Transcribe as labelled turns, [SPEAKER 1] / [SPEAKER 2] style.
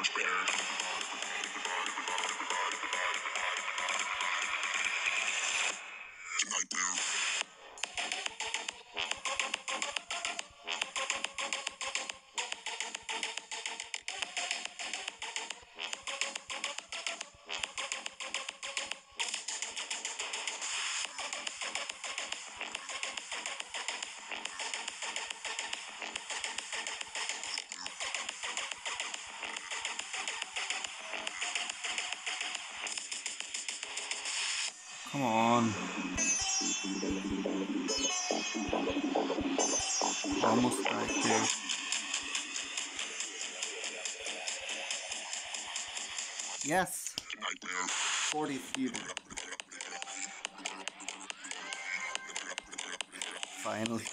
[SPEAKER 1] much better. Come on. Almost right here. Yes! 40 feet. Finally.